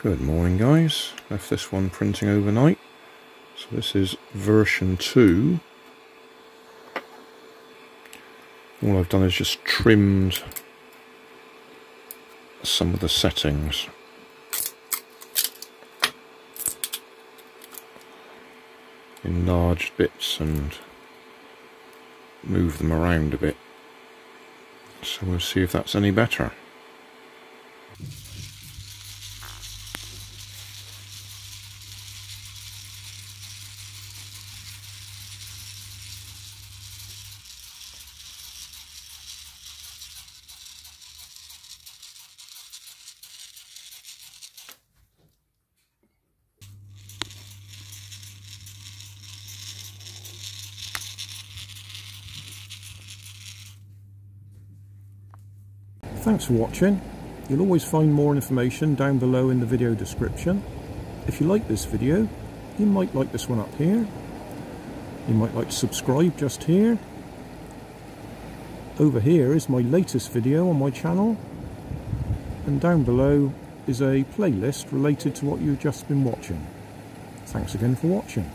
Good morning guys, left this one printing overnight. So this is version 2. All I've done is just trimmed some of the settings. Enlarged bits and move them around a bit. So we'll see if that's any better. Thanks for watching. You'll always find more information down below in the video description. If you like this video, you might like this one up here. You might like to subscribe just here. Over here is my latest video on my channel. And down below is a playlist related to what you've just been watching. Thanks again for watching.